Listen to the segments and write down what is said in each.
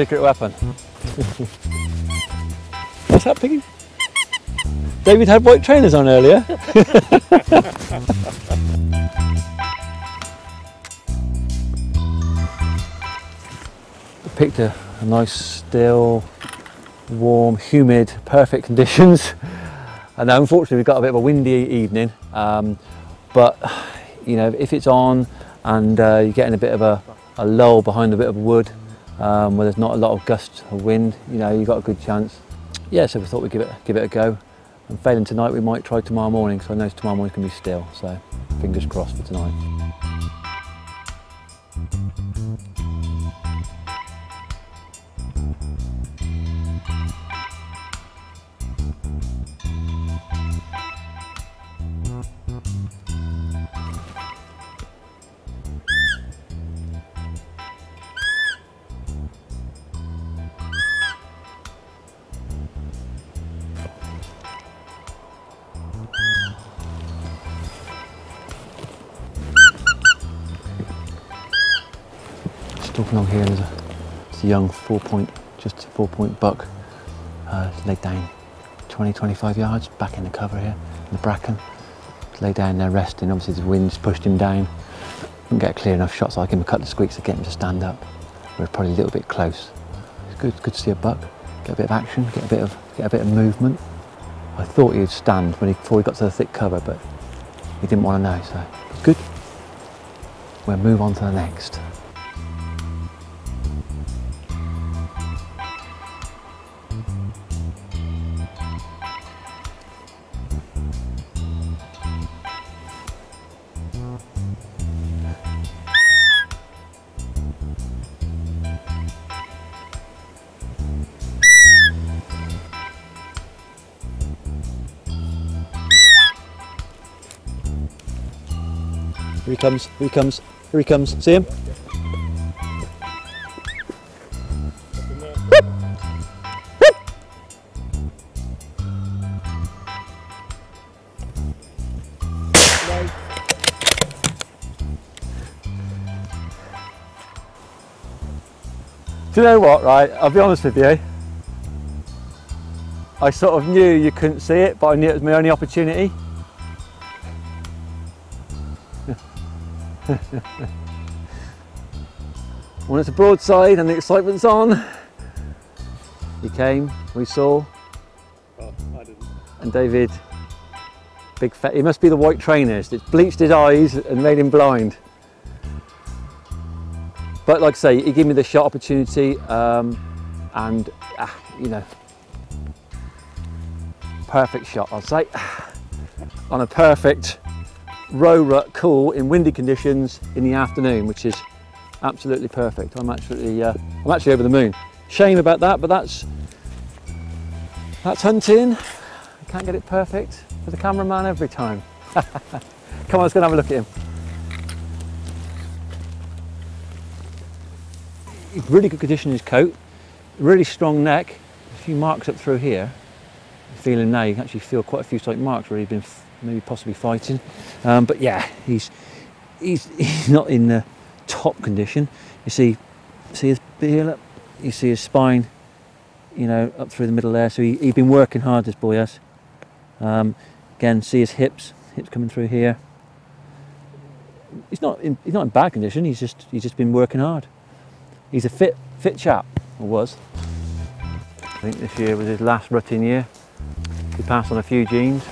secret weapon. What's that, Piggy? David had white trainers on earlier. Picked a, a nice, still, warm, humid, perfect conditions. And now, unfortunately, we've got a bit of a windy evening. Um, but you know, if it's on and uh, you're getting a bit of a, a lull behind a bit of wood, um, where there's not a lot of gusts of wind, you know, you've got a good chance. Yeah, so we thought we'd give it give it a go. And failing tonight, we might try tomorrow morning. So I know tomorrow morning's gonna be still. So fingers crossed for tonight. Along here, there's a, a young four point, just a four point buck. Uh, laid down 20, 25 yards back in the cover here, in the bracken. Laid down there resting. Obviously, the wind's pushed him down. Couldn't get a clear enough shot, so I give him a couple of squeaks to get him to stand up. We're probably a little bit close. It's good, good to see a buck. Get a bit of action, get a bit of, get a bit of movement. I thought he'd stand when he, before he got to the thick cover, but he didn't want to know, so good. We'll move on to the next. Here he comes, here he comes, here he comes. See him? Do you know what, right? I'll be honest with you. I sort of knew you couldn't see it, but I knew it was my only opportunity. when it's a broadside and the excitement's on, he came, we saw, Oh, I didn't. and David, big fat, he must be the white trainers. It's bleached his eyes and made him blind. But like I say, he gave me the shot opportunity, um, and ah, you know, perfect shot, I'll say, on a perfect roe rut call in windy conditions in the afternoon, which is absolutely perfect. I'm actually, uh, I'm actually over the moon. Shame about that, but that's that's hunting. Can't get it perfect for the cameraman every time. Come on, let's go and have a look at him. Really good condition in his coat, really strong neck, a few marks up through here. Feeling now, you can actually feel quite a few slight marks where he's been maybe possibly fighting. Um, but yeah, he's, he's he's not in the top condition. You see, see his heel up, you see his spine, you know, up through the middle there. So he, he's been working hard, this boy has. Um, again, see his hips, hips coming through here. He's not in, he's not in bad condition. He's just he's just been working hard. He's a fit fit chap, or was. I think this year was his last rutting year. He passed on a few genes,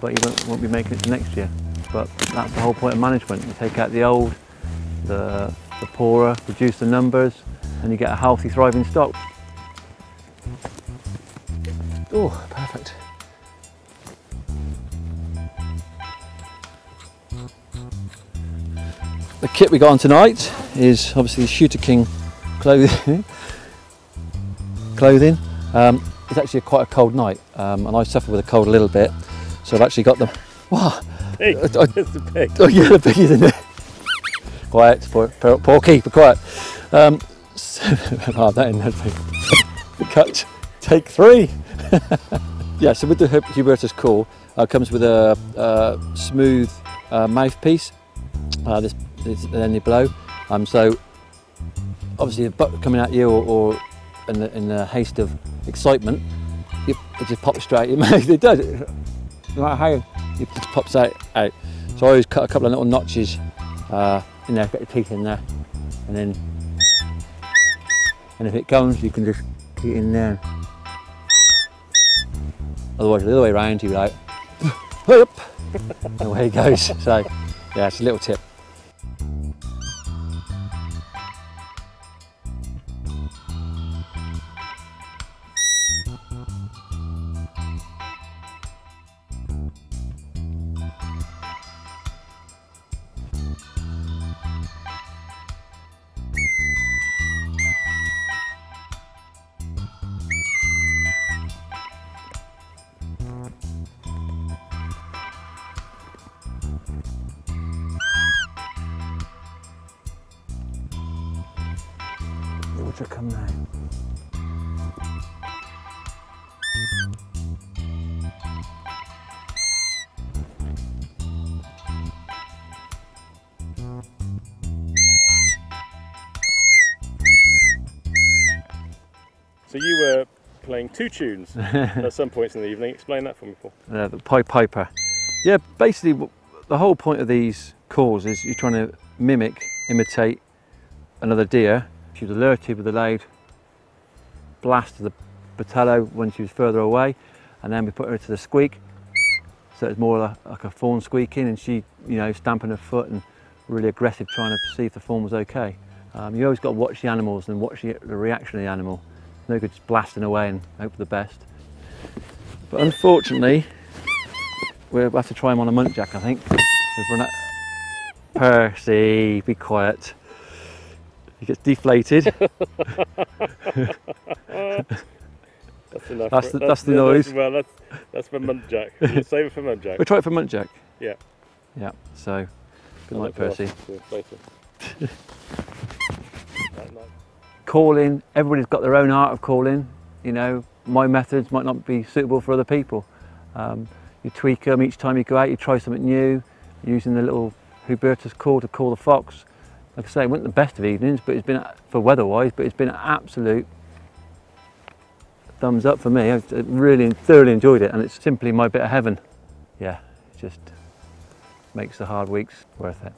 but you won't, won't be making it to next year. But that's the whole point of management. You take out the old, the, the poorer, reduce the numbers, and you get a healthy, thriving stock. Oh, perfect. The kit we got on tonight is obviously Shooterking clothing. clothing. Um, it's actually quite a cold night, um, and I suffer with a cold a little bit, so I've actually got them. Wow! Pig. I- I- It's the pig. Oh yeah, the piggies in there. quiet, poor, poor, poor keeper, quiet. Um, so, oh, that in there. Cut. Take three. yeah, so with the Hubertus Cool, uh, comes with a, uh smooth uh, mouthpiece. Uh, this, this, then you blow. Um, so obviously, a buck coming at you or, or in the, in the haste of excitement, you, it just pops straight out your mouth. It does. No matter how it pops out, out. So I always cut a couple of little notches uh, in there, get the teeth in there, and then and if it comes, you can just get it in there. Otherwise, the other way around, you're like, up, and away it goes. So, yeah, it's a little tip. Water come now. So you were playing two tunes at some points in the evening. Explain that for me, Paul. uh, the Pied Piper. Yeah, basically the whole point of these calls is you're trying to mimic, imitate another deer. She was alerted with a loud blast of the Buttolo when she was further away, and then we put her to the squeak, so it's more like, a fawn squeaking, and she, you know, stamping her foot and really aggressive, trying to see if the fawn was okay. Um, you always got to watch the animals and watch the, the reaction of the animal. No good just blasting away and hope for the best. But unfortunately, we'll have to try him on a muntjac, I think. We've run out. Percy, be quiet. He gets deflated. That's enough. That's the- that's the noise. well, that's that's for Muntjac. We'll Save it for Muntjac. We'll try it for muntjac. Yeah. Yeah, so good night, Percy. after you. Night, night. Calling, everybody's got their own art of calling. You know, my methods might not be suitable for other people. Um, you tweak them each time you go out, you try something new, using the little Hubertus call to call the fox. Like I say, it wasn't the best of evenings, but it's been, for weather-wise, but it's been an absolute thumbs up for me. I really thoroughly enjoyed it and it's simply my bit of heaven. Yeah, it just makes the hard weeks worth it.